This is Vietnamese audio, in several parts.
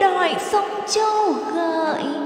đòi sông châu gợi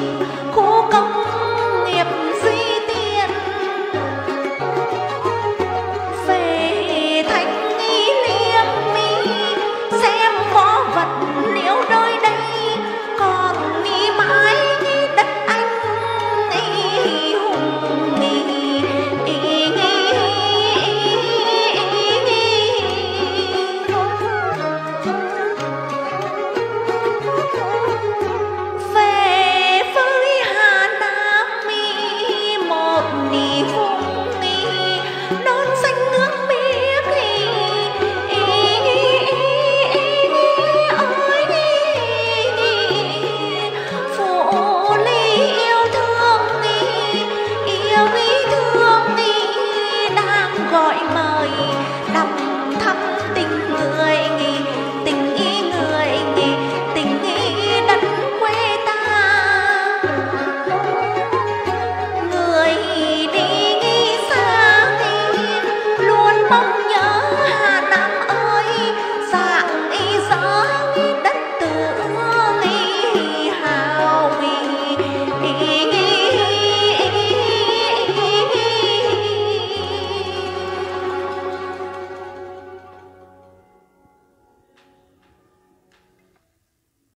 Bye.